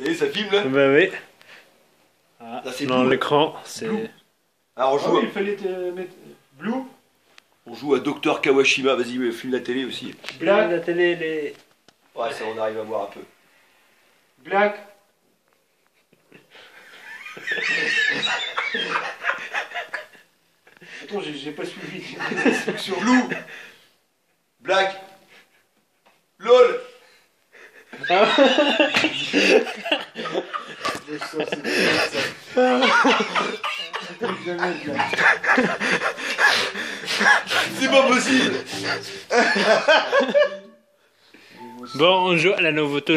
Ça y est, ça filme là Bah oui. Ah, dans l'écran, c'est. Alors on Ah joue, oui, il fallait te mettre blue, on joue à Dr Kawashima, vas-y, ouais, filme la télé aussi. black, La télé, les. Ouais, ça on arrive à voir un peu. black. Attends, j'ai pas suivi. Blue Black LOL C'est pas possible. Bon, on joue à la Novoto